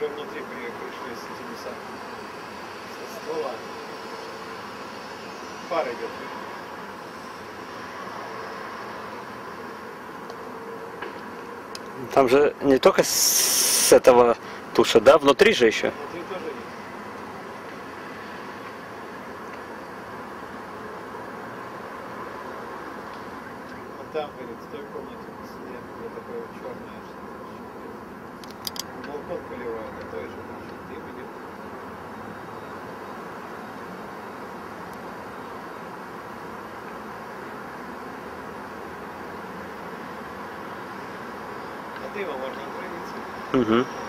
Смотри, при- пришлось с этими самыми. Со ствола. Пар идет. Там же не только с этого туша, да? Внутри же еще. Внутри тоже есть. Вот там, говорит, в той комнате где поливает, а то еще там дым идет. А дыма можно отравиться. Угу.